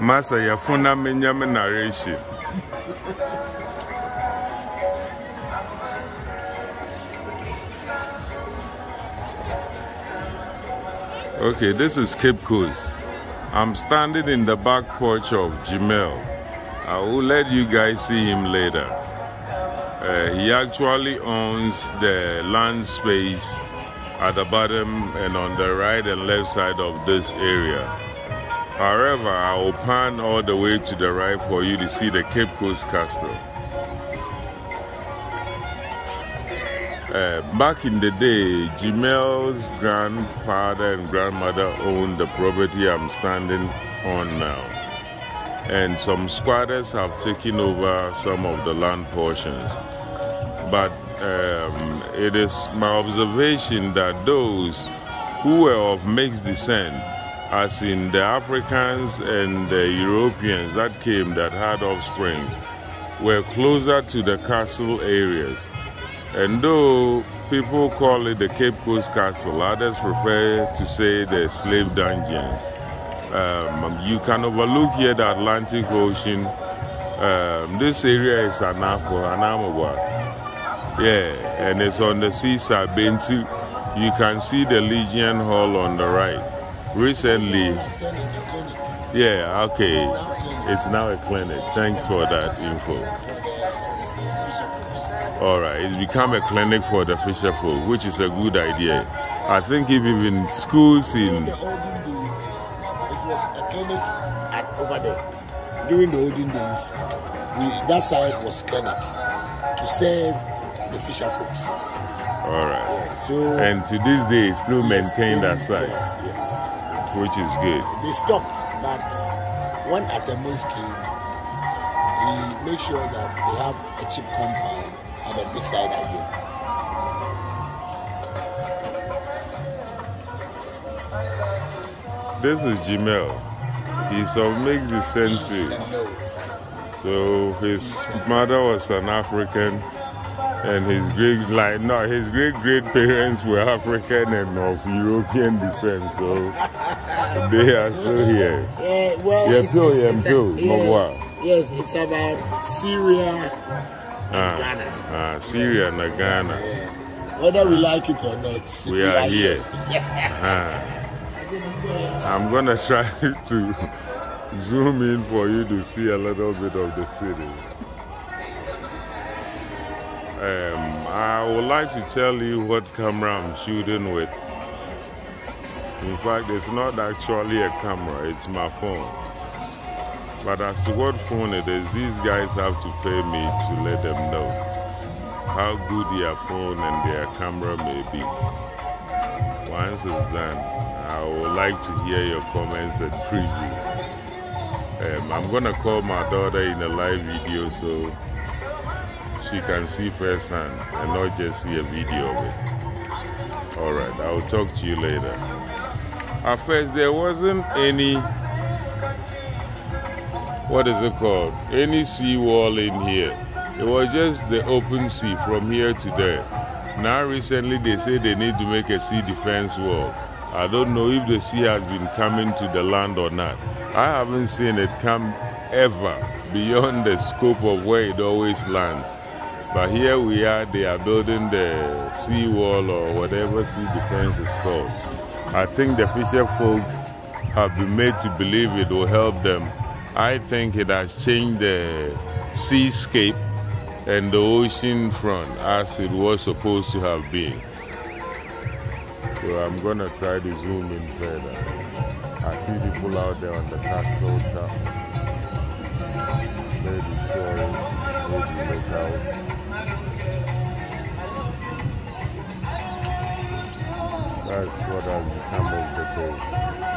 Masa yafuna menyame narration. Okay, this is Cape Coast. I'm standing in the back porch of Jemel. I will let you guys see him later. Uh, he actually owns the land space at the bottom and on the right and left side of this area. However, I will pan all the way to the right for you to see the Cape Coast Castle. Uh, back in the day, Jimel's grandfather and grandmother owned the property I'm standing on now. And some squatters have taken over some of the land portions. But um, it is my observation that those who were of mixed descent, as in the Africans and the Europeans that came that had offsprings, were closer to the castle areas. And though people call it the Cape Coast Castle, others prefer to say the slave dungeons. Um, you can overlook here the Atlantic Ocean. Um, this area is Anafo, Anamawa. Yeah, and it's on the seaside. Benti, you can see the Legion Hall on the right. Recently, yeah, okay, it's now a clinic. Thanks for that info. All right, it's become a clinic for the fisher folk, which is a good idea. I think if even schools in. it was a clinic at, over there. During the olden days, we, that side was clinic to serve the fisher folks. All right. Yeah, so And to this day, it's still maintained that yes, size, Yes, yes, yes. which is good. They stopped, but when Atemos came, we make sure that they have a cheap compound at the big side again. This is Jimel. He's of mixed descent too. So his mother was an African, and his great like no, his great great parents were African and of European descent. So they are still here. Yeah, well, Yeah, it's, Pio, it's, yeah, it's a, Mobwa. yes, it's about Syria and Ah, Ghana. ah, Syria and Ghana. Yeah. Whether we like it or not, We are here. Ah. I'm gonna try to zoom in for you to see a little bit of the city. Um, I would like to tell you what camera I'm shooting with. In fact, it's not actually a camera, it's my phone. But as to what phone it is, these guys have to pay me to let them know how good their phone and their camera may be. Once it's done, I would like to hear your comments and preview. Um, I'm gonna call my daughter in a live video so she can see firsthand and not just see a video of it. Alright, I will talk to you later. At first, there wasn't any, what is it called? Any seawall in here. It was just the open sea from here to there. Now, recently, they say they need to make a sea defense wall. I don't know if the sea has been coming to the land or not. I haven't seen it come ever beyond the scope of where it always lands. But here we are, they are building the sea wall or whatever sea defense is called. I think the fisher folks have been made to believe it will help them. I think it has changed the seascape and the ocean front as it was supposed to have been. So I'm gonna try to zoom in further. I see people out there on the castle top. Maybe tourists, maybe locals. That's what has become of the bay.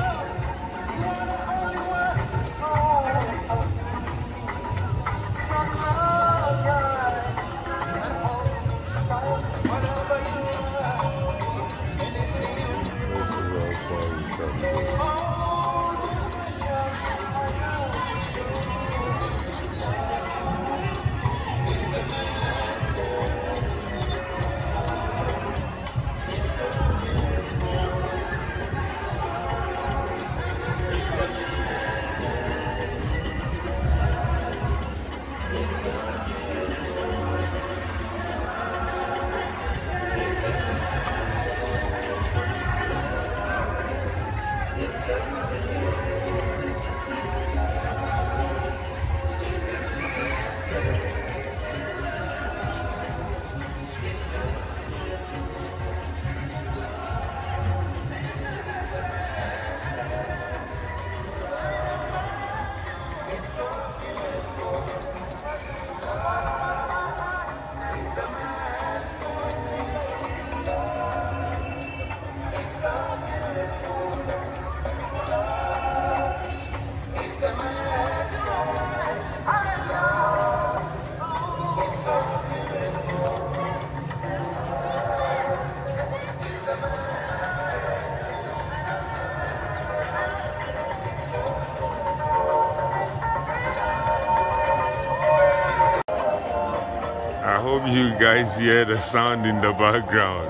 Hope you guys hear the sound in the background.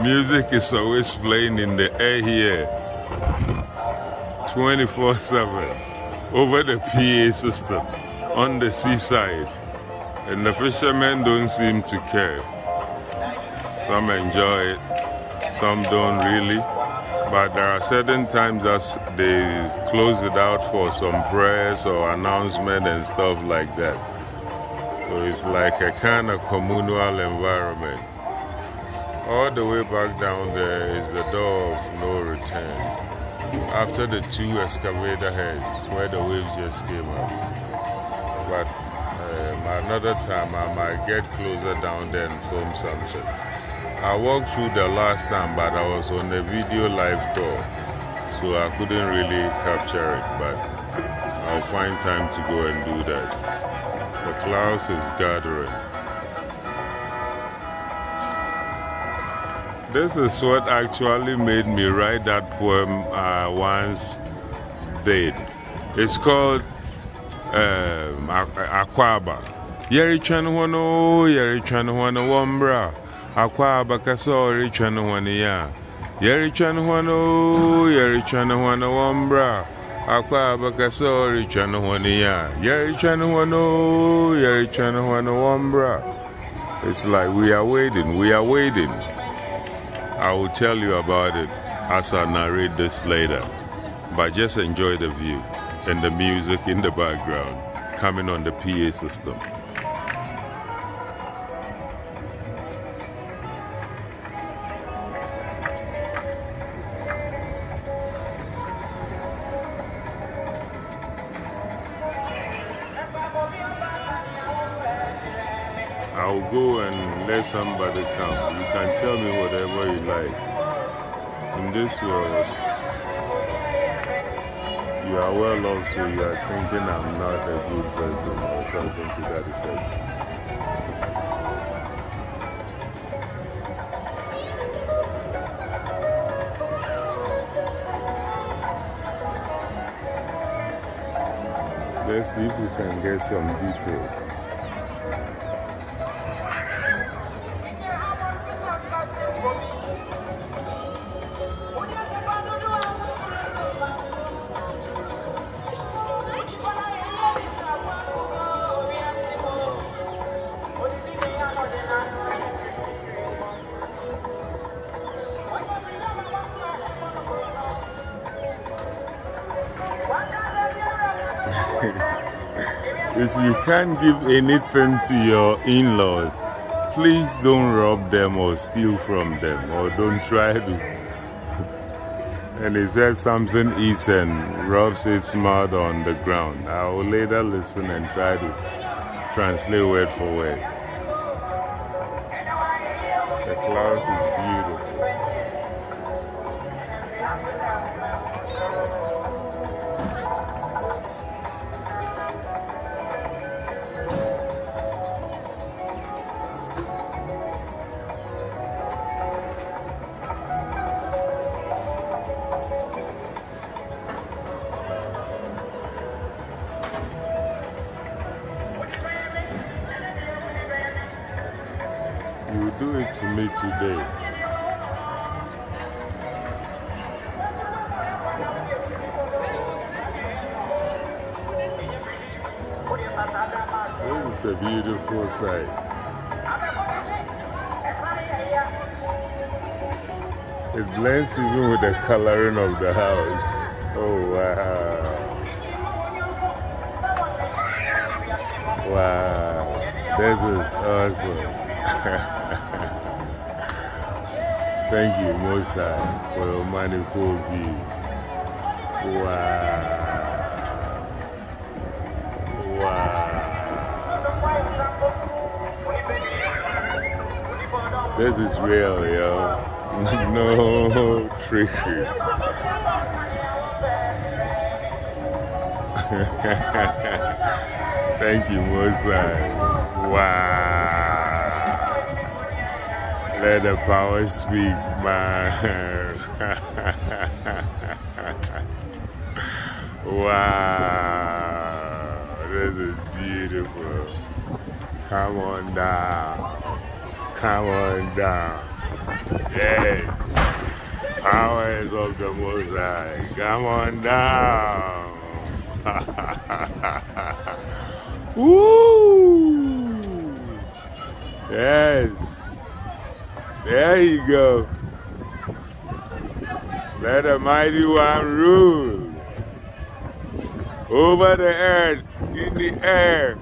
Music is always playing in the air here 24 7 over the PA system on the seaside. And the fishermen don't seem to care. Some enjoy it, some don't really. But there are certain times that they close it out for some prayers or announcement and stuff like that. So it's like a kind of communal environment. All the way back down there is the door of no return. After the two excavator heads where the waves just came up. But um, another time I might get closer down there and film something. I walked through the last time, but I was on a video live tour, so I couldn't really capture it. But I'll find time to go and do that. Clouds is gathering. This is what actually made me write that poem I once did. It's called um, Akwaaba. Yeri Chanwano, Yeri Chanwano Wambra. akwa abakasa ɔretwa ne ho ne ya yɛretwa ne ho no yɛretwa no akwa abakasa ɔretwa ne ho ne ya yɛretwa ne ho no yɛretwa ne ho no it's like we are waiting we are waiting. I will tell you about it as i narrate this later. But just enjoy the view and the music in the background coming on the pa system somebody come. You can tell me whatever you like. In this world, you are well off, so you are thinking I'm not a good person or something to that effect. Let's see if we can get some detail. If you can't give anything to your in laws, please don't rob them or steal from them or don't try to. and he said something eats and rubs its mouth on the ground. I will later listen and try to translate word for word. You it to me today. This is a beautiful sight. It blends even with the coloring of the house. Oh, wow. Wow. This is awesome. Thank you, Mosai, for your manifold views. Wow. Wow. This is real, yo. no trickery. Thank you, Mosai. Wow. Let the power speak, man. wow. This is beautiful. Come on down. Come on down. Yes. Powers of the Most High. Come on down. Woo! Yes. There you go. Let the mighty one rule over the earth, in the air,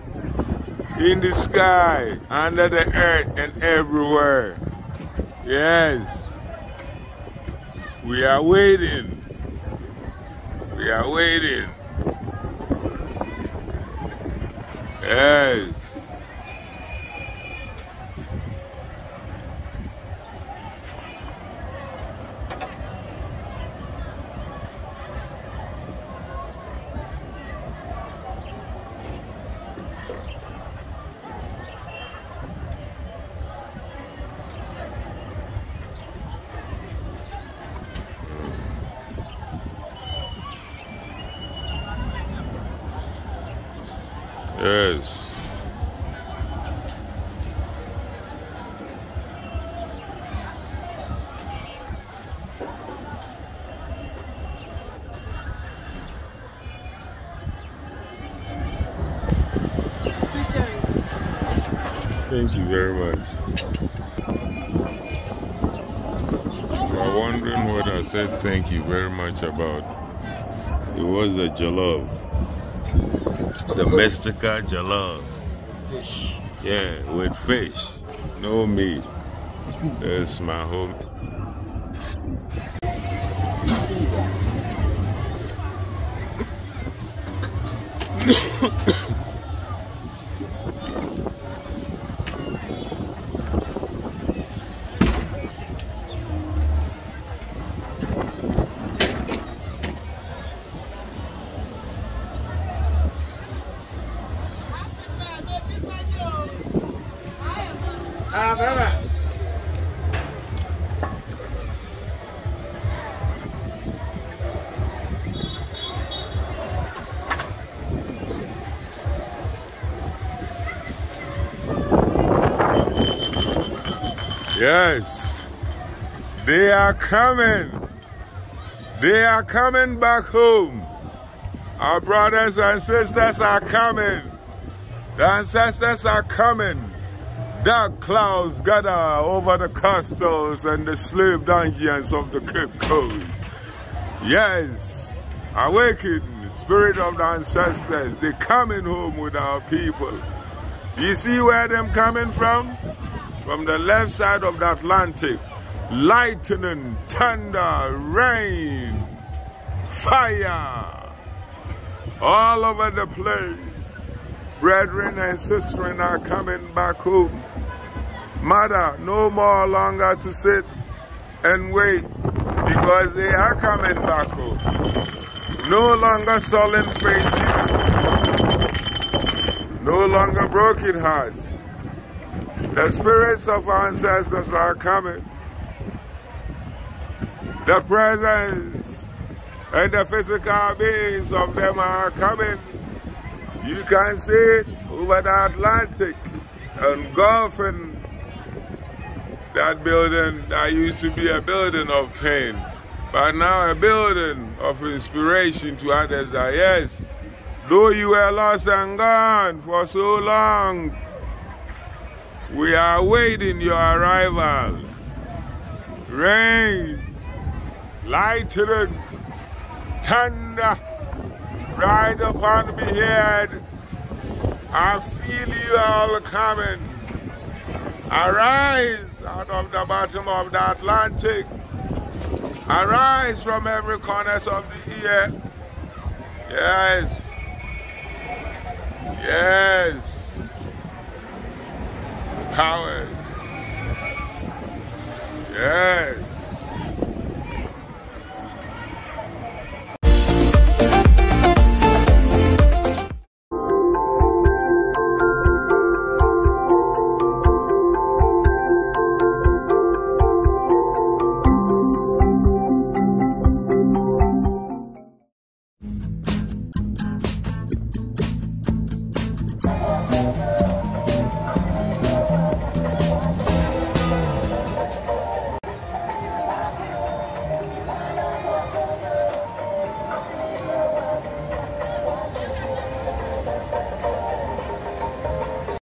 in the sky, under the earth, and everywhere. Yes. We are waiting. We are waiting. Yes. Yes. Thank you very much. You are wondering what I said thank you very much about. It was a jollof. Domestica jollof. Fish. Yeah, with fish. No meat. That's my home. Yes. They are coming. They are coming back home. Our brothers and sisters are coming. The ancestors are coming. Dark clouds gather over the castles and the slave dungeons of the Cape Coast. Yes, awaken, spirit of the ancestors. They're coming home with our people. You see where them coming from? From the left side of the Atlantic. Lightning, thunder, rain, fire, all over the place. Brethren and sisters are coming back home. Mother, no more longer to sit and wait because they are coming back home. No longer sullen faces. No longer broken hearts. The spirits of our ancestors are coming. The presence and the physical beings of them are coming. You can see it over the Atlantic engulfing that building that used to be a building of pain, but now a building of inspiration to others that yes, though you were lost and gone for so long, we are waiting your arrival. Rain, lightning, thunder, right upon me head. I feel you all coming. Arise out of the bottom of the Atlantic. Arise from every corner of the earth. Yes. Yes. Powers. Yes.